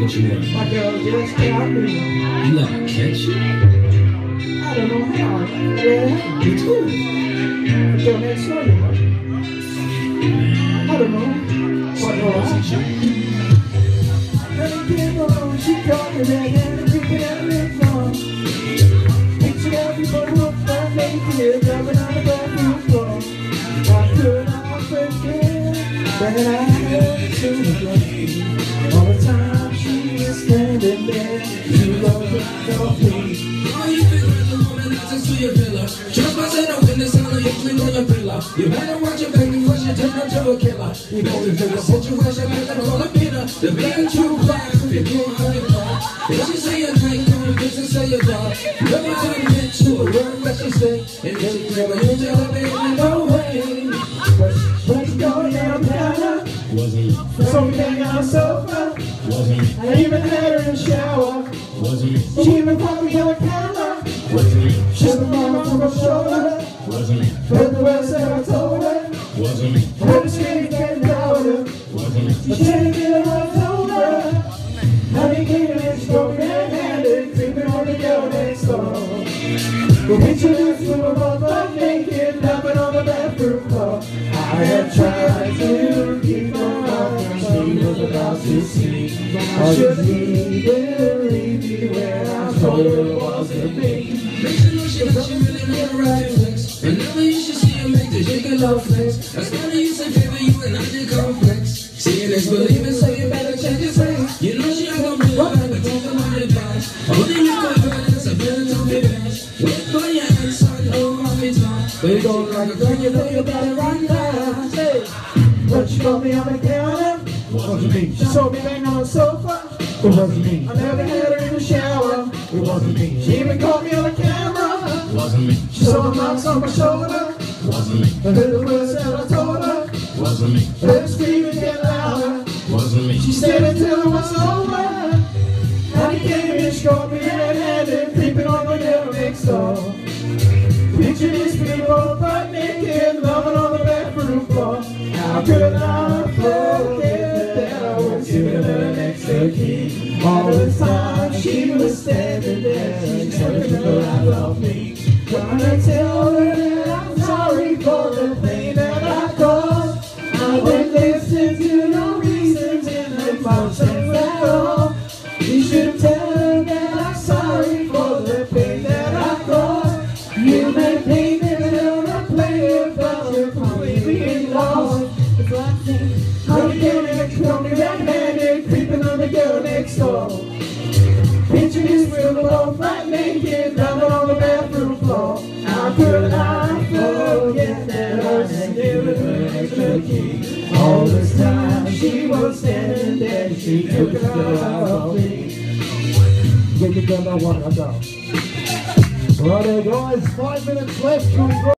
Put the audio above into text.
What you want? My girl just got me. You let her catch? I don't know how. Yeah, me too. The girl next know. I don't know. What do I? Let me get on. She called me back and we can have it fun. Picture everybody look like naked, driving on the bathroom floor. I could not forget that I had to look all the time she standing there. You love for me. How you feel at the moment access to your pillar? Trespass in the witness, I know you clean on your pillar. You better watch your back before she turn into a killer. You know you feel the situation, make them call a beater. The and true black, if you don't have it back. If she say your night, come and visit, say your dog. Never turn to a word that she say. And if she you tell her, baby, Wasn't me, so we hang on the sofa. wasn't I even had her in the shower. wasn't She even caught me on camera. wasn't me, She's the mama from my shoulder. wasn't me, Heard the words that I told her. wasn't me, Heard the screaming getting louder. wasn't me. But she didn't get what I told her. Honey came and she broke red-handed, creeping on the girl next door. Is we were both butt naked, was about to see. I should leave believe me when I told her it wasn't me. Make sure know she got you really the right flex. Whenever you should see her make the a love flex. That's why you say favor you and I did complex. Seeing is believing, so you better check your face. You know she ain't gonna be back, but don't come on the back. Only you can balance, I better don't be bash. Wait for your answer, no coffee time. We go like a girl, you know you better run now. Hey, but she called me on the counter. Wasn't me, She told me bang on the sofa. it wasn't me, I never had her in the shower. it wasn't me, She even caught me on the camera. wasn't me, She saw the marks on my shoulder. wasn't me, I heard the words that I told her. wasn't me, Heard her screaming get louder. wasn't me. She stayed until it was over. Honey came and she caught me red-handed, creeping on the girl next door. Picture these people butt naked, loving on the bathroom floor. How could I an? All the time she was standing there, she took her out of me. Gonna tell her that I'm sorry for the pain that I caused. I wouldn't listen to no reasons and emotions at all. You should tell her that I'm sorry for the pain that I caused. You may paint door. Picture this real both flat naked, drumming on the bathroom floor. How could I forget that extra key? All this time she was standing there, she took it out of me. Get the gun, I want to go. Righto guys, five minutes left